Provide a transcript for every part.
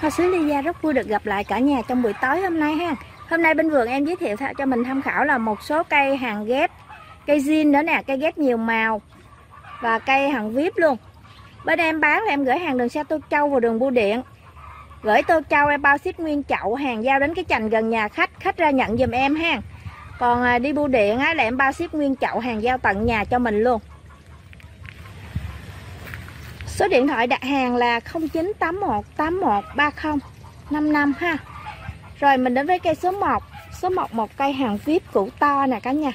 Hoa sứ Lia rất vui được gặp lại cả nhà trong buổi tối hôm nay ha. Hôm nay bên vườn em giới thiệu cho mình tham khảo là một số cây hàng ghép, cây zin nữa nè, cây ghép nhiều màu và cây hàng vip luôn. Bên em bán là em gửi hàng đường xe Tô Châu và đường bưu điện. Gửi Tô Châu em bao ship nguyên chậu hàng giao đến cái chành gần nhà khách, khách ra nhận giùm em ha. Còn à, đi bưu điện á, là em bao ship nguyên chậu hàng giao tận nhà cho mình luôn. Số điện thoại đặt hàng là 0981 81 30 55 ha. Rồi mình đến với cây số 1. Số 1 một cây hàng VIP củ to nè cả nhà.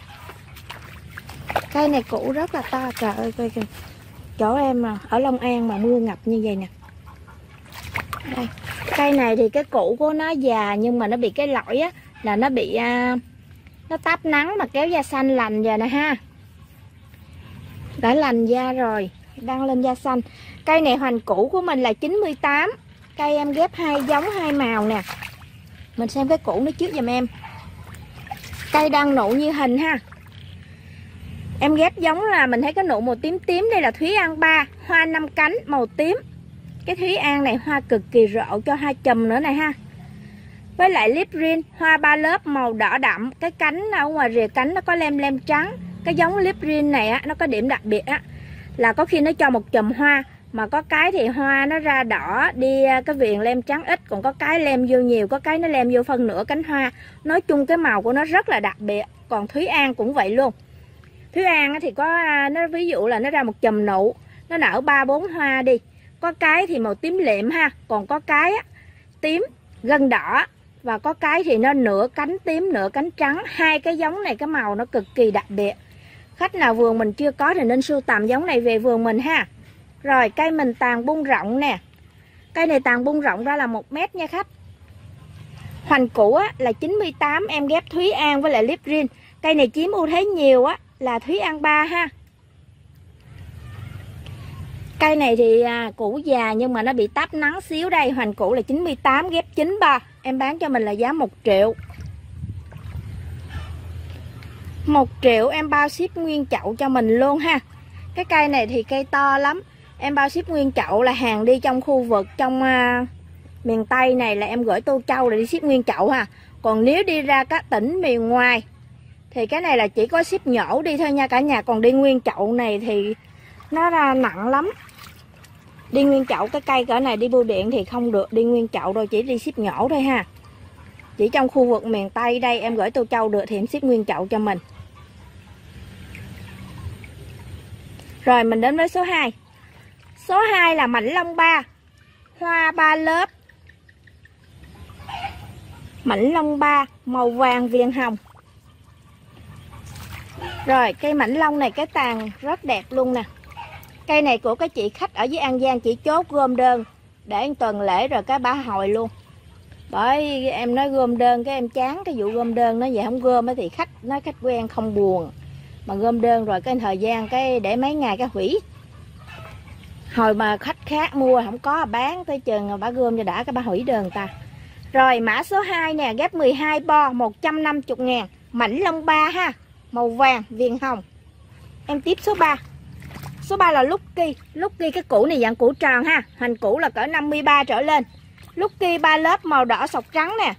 Cây này củ rất là to trời ơi coi kìa. Chỗ em mà ở Long An mà mưa ngập như vậy nè. Đây. Cây này thì cái củ của nó già nhưng mà nó bị cái lỗi á là nó bị à, nó táp nắng mà kéo da xanh lành giờ nè ha. Đã lành da rồi, đang lên da xanh. Cây này hoành cũ của mình là 98 Cây em ghép hai giống, hai màu nè. Mình xem cái cũ nó trước giùm em. Cây đang nụ như hình ha. Em ghép giống là mình thấy cái nụ màu tím tím, Đây là Thúy An 3 Hoa năm cánh, màu tím. Cái Thúy An này, hoa cực kỳ rộ cho hai chùm nữa này ha. Với lại lip green, Hoa ba lớp, màu đỏ đậm. Cái cánh ở ngoài rìa cánh nó có lem lem trắng. Cái giống lip green này á, Nó có điểm đặc biệt á. Là có khi nó cho một chùm hoa mà có cái thì hoa nó ra đỏ đi à, cái viền lem trắng ít còn có cái lem vô nhiều có cái nó lem vô phân nửa cánh hoa. Nói chung cái màu của nó rất là đặc biệt còn thúy an cũng vậy luôn. Thúy an thì có à, nó ví dụ là nó ra một chùm nụ nó nở ba bốn hoa đi. Có cái thì màu tím liệm ha còn có cái á, tím gân đỏ và có cái thì nó nửa cánh tím nửa cánh trắng. Hai cái giống này cái màu nó cực kỳ đặc biệt khách nào vườn mình chưa có thì nên sưu tầm giống này về vườn mình ha. Rồi cây mình tàn bung rộng nè. Cây này tàn bung rộng ra là một mét nha khách. Hoành củ á, là 98 em ghép Thúy An với lại Liprin, Cây này chiếm ưu thế nhiều á là Thúy An 3 ha. Cây này thì à, củ già nhưng mà nó bị táp nắng xíu đây. Hoành củ là 98 ghép 93 Em bán cho mình là giá 1 triệu. 1 triệu em bao ship nguyên chậu cho mình luôn ha. Cái cây này thì cây to lắm. Em bao ship nguyên chậu là hàng đi trong khu vực trong uh, miền Tây này là em gửi Tô Châu để đi ship nguyên chậu ha. Còn nếu đi ra các tỉnh miền ngoài thì cái này là chỉ có ship nhổ đi thôi nha cả nhà. Còn đi nguyên chậu này thì nó ra nặng lắm. Đi nguyên chậu cái cây cỡ này đi bưu điện thì không được. Đi nguyên chậu đâu chỉ đi ship nhổ thôi ha. Chỉ trong khu vực miền Tây đây em gửi Tô Châu được thì em ship nguyên chậu cho mình. Rồi, mình đến với số 2 Số 2 là mảnh long ba. Hoa ba lớp. Mảnh long ba, Màu vàng viền hồng. Rồi cây mảnh long này, cái tàn rất đẹp luôn nè. Cây này của cái chị khách ở dưới An Giang Chỉ chốt gom đơn Để tuần lễ rồi cái bả hồi luôn. Bởi em nói gom đơn, Cái em chán cái vụ gom đơn Nó vậy không gom thì khách, nói khách quen không buồn. Mà gom đơn rồi cái thời gian cái Để mấy ngày cái hủy. Hồi mà khách khác mua không có, bán tới chừng bà gom cho đã cái bà hủy đơn ta. Rồi mã số 2 nè, ghép 12 bo 150 ngàn. Mảnh lông ba ha, màu vàng, viền hồng. Em tiếp số 3 số 3 là Lucky. Lucky cái củ này dạng củ tròn ha, hình củ là cỡ 53 trở lên. Lucky ba lớp màu đỏ sọc trắng nè.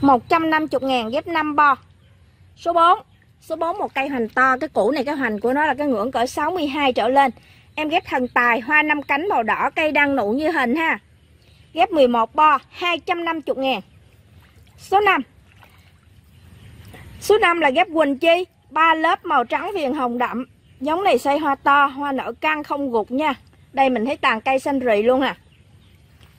150 ngàn, ghép 5 bo. Số 4 số 4 một cây hoành to cái củ này cái hoành của nó là cái ngưỡng cỡ 62 trở lên Em ghép thần tài hoa năm cánh màu đỏ cây đang nụ như hình ha. Ghép 11 bo 250 ngàn. Số 5. Số 5 là ghép Quỳnh Chi, ba lớp màu trắng viền hồng đậm. Giống này xây hoa to, hoa nở căng không gục nha. Đây mình thấy tàn cây xanh rì luôn à.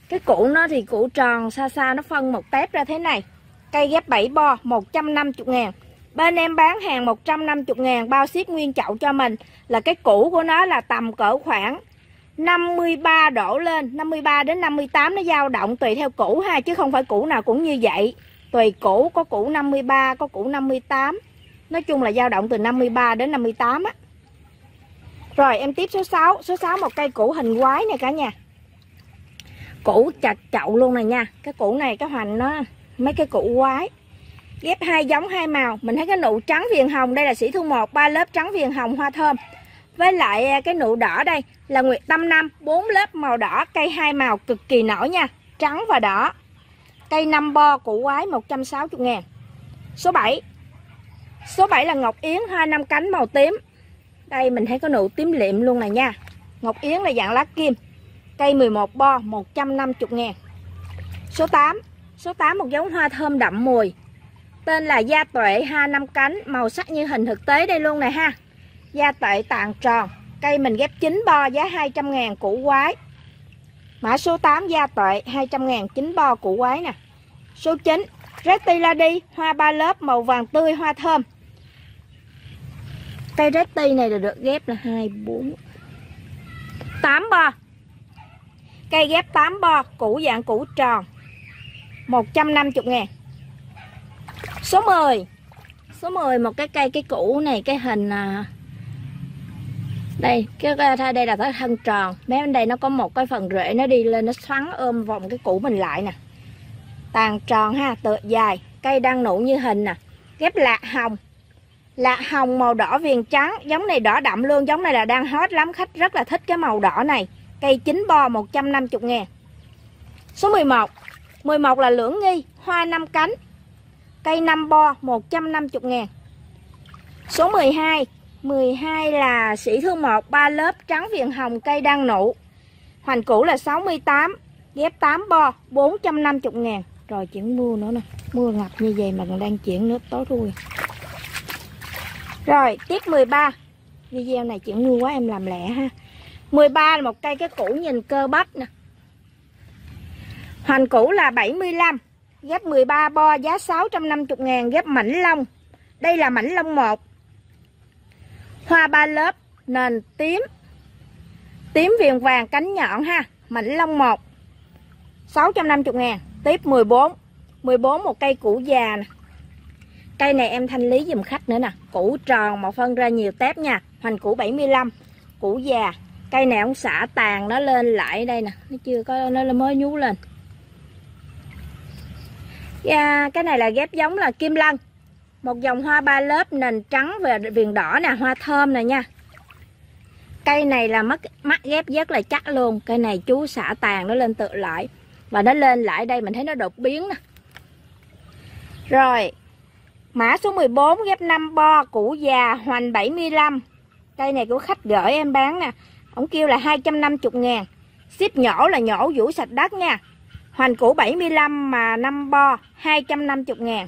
Cái củ nó thì củ tròn xa xa nó phân một tép ra thế này. Cây ghép 7 bo 150 ngàn. Bên em bán hàng 150 ngàn, bao ship nguyên chậu cho mình. Là cái cũ của nó là tầm cỡ khoảng 53 đổ lên 53 đến 58 nó dao động tùy theo cũ ha, Chứ không phải cũ nào cũng như vậy. Tùy cũ, có cũ 53 có cũ 58 Nói chung là dao động từ 53 đến 58 á. Rồi, em tiếp số 6 Số 6 một cây cũ hình quái nè cả nhà. Cũ chặt chậu luôn này nha. Cái cũ này, cái hoành nó, Mấy cái cũ quái ghép hai giống, hai màu. Mình thấy cái nụ trắng viền hồng, đây là sĩ thu một, ba lớp trắng viền hồng hoa thơm. Với lại à, cái nụ đỏ đây là Nguyệt Tâm Năm, bốn lớp màu đỏ, cây hai màu cực kỳ nổi nha, trắng và đỏ. Cây năm bo củ quái 160 ngàn. Số 7 số 7 là Ngọc Yến hoa năm cánh màu tím. Đây, mình thấy có nụ tím liệm luôn này nha. Ngọc Yến là dạng lá kim. Cây 11 bo 150 ngàn. Số 8 số 8 một giống hoa thơm đậm mùi tên là Gia Tuệ ha năm cánh. Màu sắc như hình thực tế đây luôn nè ha. Gia Tuệ tàn tròn. Cây mình ghép 9 bo giá 200 ngàn củ quái. Mã số 8 Gia Tuệ 200 ngàn 9 bo củ quái nè. Số 9 Retiladi, hoa ba lớp màu vàng tươi hoa thơm. Cây Reti này được ghép là 2, 4 8 bo. Cây ghép 8 bo củ dạng củ tròn 150 ngàn. Số 10 Số 10 một cái cây cái củ này cái hình à, đây cái đây là cái thân tròn. Mấy bên đây nó có một cái phần rễ nó đi lên nó xoắn ôm vòng cái củ mình lại nè. Tàn tròn ha tựa dài cây đang nụ như hình nè. Ghép lạc hồng. Lạc hồng màu đỏ viền trắng giống này đỏ đậm luôn giống này là đang hot lắm khách rất là thích cái màu đỏ này. Cây chín bo 150 ngàn. Số 11 11 là lưỡng nghi hoa năm cánh cây 5 bo 150 ngàn. Số 12 12 là sĩ thương 1 3 lớp trắng viền hồng, cây đang nụ. Hoành cũ là 68 Ghép 8 bo 450 ngàn. Rồi chuyển mua nữa nè Mưa ngập như vậy mà còn đang chuyển nước tối thui. Rồi, tiếp 13 Video này chuyển mua quá em làm lẹ ha. 13 là một cây cái củ nhìn cơ bắp nè. Hoành cũ là 75 Ghép 13 bo giá 650 ngàn Ghép mảnh lông. Đây là mảnh lông 1 Hoa ba lớp, nền tím. Tím viền vàng cánh nhọn ha, Mảnh lông 1 650 ngàn, Tiếp 14 14 một cây củ già nè. Cây này em thanh lý dùm khách nữa nè. Củ tròn mà phân ra nhiều tép nha, Hoành củ 75 Củ già. Cây này ông xả tàn nó lên lại đây nè. Nó chưa có, nó mới nhú lên yeah, Cái này là ghép giống là kim lân một dòng hoa ba lớp nền trắng và viền đỏ nè hoa thơm nè nha. Cây này là mắt mắt ghép rất là chắc luôn. Cây này chú xả tàn nó lên tự lại. Và nó lên lại đây mình thấy nó đột biến nè. Rồi mã số 14 ghép 5 bo củ già hoành 75 cây này của khách gửi em bán nè. Ông kêu là 250 ngàn. Ship nhỏ là nhỏ vũ sạch đất nha hoành củ 75 mà 5 bo 250 ngàn.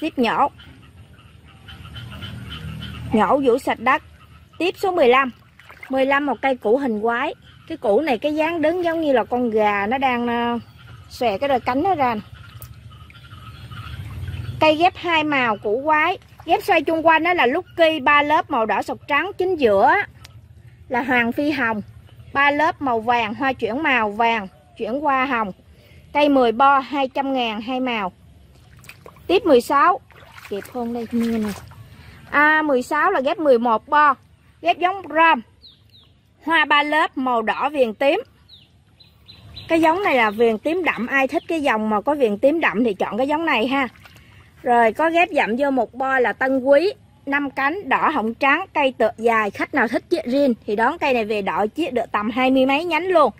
Ship nhỏ. Nhổ vũ sạch đất. Tiếp số 15 15 một cây củ hình quái. Cái củ này cái dáng đứng giống như là con gà, nó đang ờ, xòe cái đôi cánh nó ra. Cây ghép hai màu củ quái. Ghép xoay chung quanh đó là Lucky ba lớp màu đỏ sọc trắng chính giữa. Là hoàng phi hồng. Ba lớp màu vàng, hoa chuyển màu vàng, chuyển qua hồng cây 10 bo 200 ngàn, hai màu. Tiếp 16 kịp hơn đây mưa nè. À, A16 là ghép 11 bo. Ghép giống ram Hoa ba lớp, màu đỏ, viền tím. Cái giống này là viền tím đậm. Ai thích cái dòng mà có viền tím đậm thì chọn cái giống này ha. Rồi, có ghép dặm vô một bo là tân quý, năm cánh, đỏ, hồng, trắng. Cây tựa dài, khách nào thích chiếc riêng thì đón cây này về đội chiếc được tầm hai mươi mấy nhánh luôn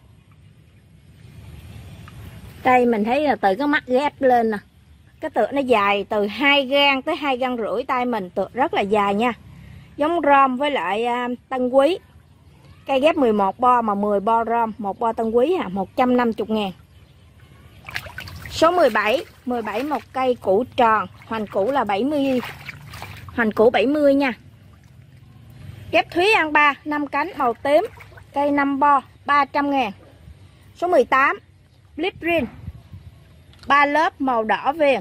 đây, mình thấy là từ cái mắt ghép lên nè. Cái tựa nó dài từ hai gan tới hai gan rưỡi tay mình, tựa rất là dài nha. Giống rom với lại à, tân quý. Cây ghép 11 bo mà 10 bo rom, một bo tân quý à 150 ngàn. Số 17 17 một cây củ tròn, hoành củ là 70 hoành củ 70 nha. Ghép thúy ăn ba, năm cánh màu tím, cây 5 bo 300 ngàn. Số 18 Liprin Green ba lớp màu đỏ viền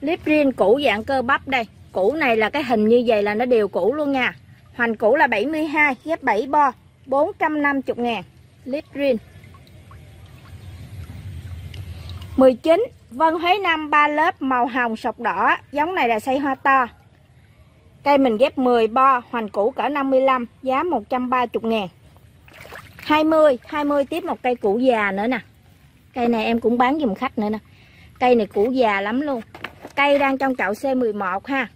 Liprin cũ dạng cơ bắp đây. Cũ này là cái hình như vậy là nó đều cũ luôn nha. Hoành cũ là 72 Ghép 7 bo 450 ngàn. Liprin 19 Vân Huế Nam 3 lớp màu hồng, sọc đỏ. Giống này là xây hoa to. Cây mình ghép 10 bo, Hoành cũ cỡ 55 Giá 130 ngàn. 20 20 tiếp một cây củ già nữa nè. Cây này em cũng bán dùm khách nữa nè. Cây này củ già lắm luôn. Cây đang trong chậu C11 ha.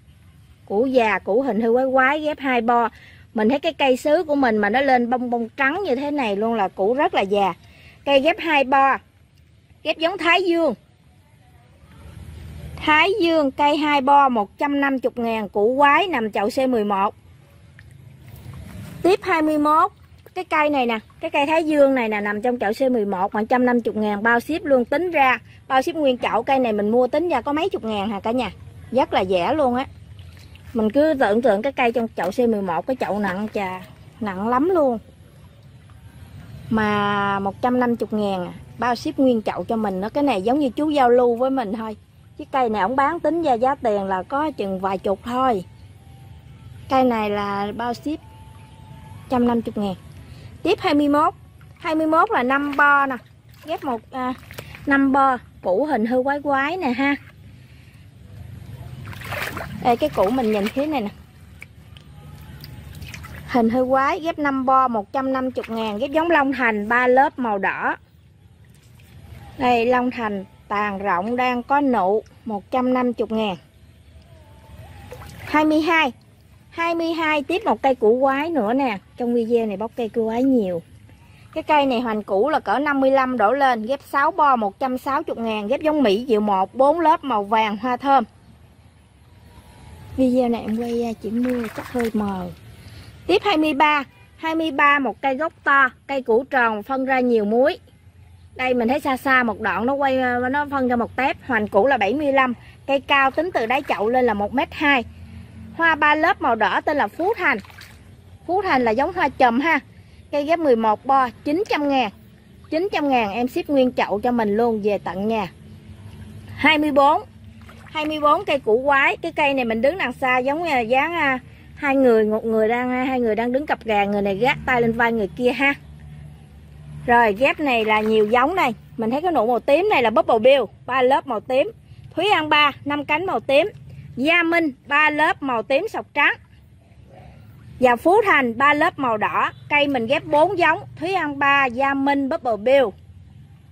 Củ già, củ hình hư quái quái ghép hai bo. Mình thấy cái cây sứ của mình mà nó lên bông bông trắng như thế này luôn là củ rất là già. Cây ghép hai bo. Ghép giống thái dương. Thái dương cây hai bo 150 ngàn củ quái nằm chậu C11 tiếp 21 cái cây này nè cái cây thái dương này nè nằm trong chậu C11 150 ngàn bao ship luôn tính ra bao ship nguyên chậu cây này mình mua tính ra có mấy chục ngàn hả cả nhà? Rất là rẻ luôn á. Mình cứ tưởng tượng cái cây trong chậu C11 cái chậu nặng chà nặng lắm luôn. Mà 150 ngàn à, bao ship nguyên chậu cho mình nó cái này giống như chú giao lưu với mình thôi. Chứ cây này ông bán tính ra giá tiền là có chừng vài chục thôi. Cây này là bao ship 150 ngàn tiếp 21 21 là 5 bo nè. Ghép một à, 5 bo. Củ hình hư quái quái nè ha. Ê, cái củ mình nhìn thế này nè. Hình hư quái ghép 5 bo 150 ngàn Ghép giống Long Thành 3 lớp màu đỏ. Đây Long Thành tàn rộng đang có nụ 150 ngàn. 22 22 tiếp một cây củ quái nữa nè. Trong video này bóc cây củ quái nhiều. Cái cây này hoành củ là cỡ 55 đổ lên, Ghép 6 bo 160 ngàn, Ghép giống Mỹ diệu 1 4 lớp màu vàng, hoa thơm. Video này em quay à, chỉ mưa chắc hơi mờ. Tiếp 23 23 một cây gốc to, Cây củ tròn, phân ra nhiều muối. Đây, mình thấy xa xa một đoạn, nó quay à, Nó phân ra một tép, Hoành củ là 75 Cây cao tính từ đáy chậu lên là 1m2 Hoa ba lớp màu đỏ tên là Phú Thành. Phú Thành là giống hoa chùm ha. Cây ghép 11 bo 900 ngàn. 900 ngàn em ship nguyên chậu cho mình luôn, về tận nhà. 24 24 cây củ quái. Cái cây này mình đứng đằng xa giống như là dáng à, hai người, một người đang à, hai người đang đứng cặp gà, người này gác tay lên vai người kia ha. Rồi, ghép này là nhiều giống này. Mình thấy cái nụ màu tím này là bubble bill ba lớp màu tím. Thúy an ba, năm cánh màu tím gia minh 3 lớp màu tím sọc trắng. Và phú thành 3 lớp màu đỏ. Cây mình ghép 4 giống. Thúy an 3, gia minh bubble bill.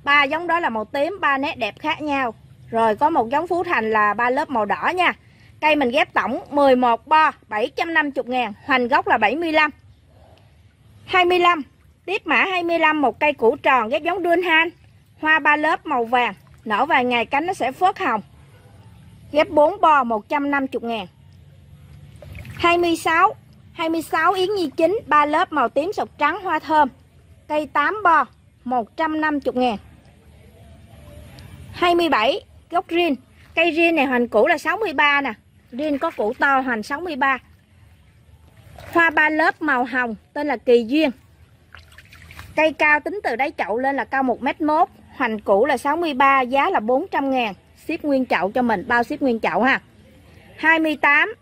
Ba giống đó là màu tím ba nét đẹp khác nhau. Rồi có một giống Phú Thành là ba lớp màu đỏ nha. Cây mình ghép tổng 11 bo 750 ngàn. Hoành gốc là 75 25 Tiếp mã 25 một cây củ tròn ghép giống Dunhan Hoa ba lớp màu vàng. Nở vài ngày cánh nó sẽ phớt hồng. Ghép 4 bo 150 ngàn. 26 26 yến nhi chính 3 lớp màu tím sọc trắng, hoa thơm. Cây 8 bo 150 ngàn. 27 gốc riêng cây riêng này hoành củ là 63 nè. Riêng có củ to hoành 63 hoa ba lớp màu hồng, tên là kỳ duyên. Cây cao tính từ đáy chậu lên là cao 1m1 hoành củ là 63 giá là 400 ngàn ship nguyên chậu cho mình, bao ship nguyên chậu ha. 28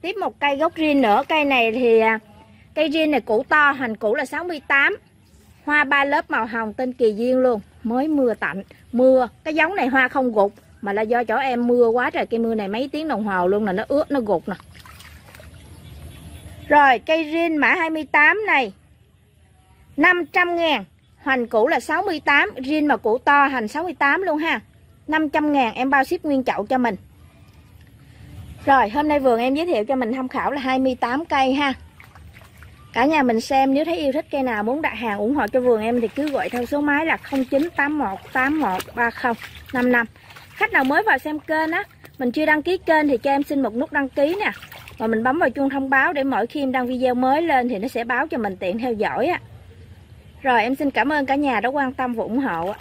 tiếp một cây gốc riêng nữa. Cây này thì à, cây riêng này củ to, hành củ là 68 hoa ba lớp màu hồng, tên kỳ duyên luôn. Mới mưa tạnh, mưa. Cái giống này hoa không gục, mà là do chỗ em mưa quá trời. Cây mưa này mấy tiếng đồng hồ luôn là nó ướt, nó gục nè. Rồi, cây riêng mã 28 này. 500 ngàn Hoành cũ là 68 riêng mà củ to, hành 68 luôn ha. 500 ngàn em bao ship nguyên chậu cho mình. Rồi, hôm nay vườn em giới thiệu cho mình tham khảo là 28 cây ha. Cả nhà mình xem, nếu thấy yêu thích cây nào muốn đặt hàng ủng hộ cho vườn em thì cứ gọi theo số máy là 0981 81 30 55 Khách nào mới vào xem kênh á, Mình chưa đăng ký kênh thì cho em xin một nút đăng ký nè. Và mình bấm vào chuông thông báo để mỗi khi em đăng video mới lên thì nó sẽ báo cho mình tiện theo dõi á. Rồi, em xin cảm ơn cả nhà đã quan tâm và ủng hộ ạ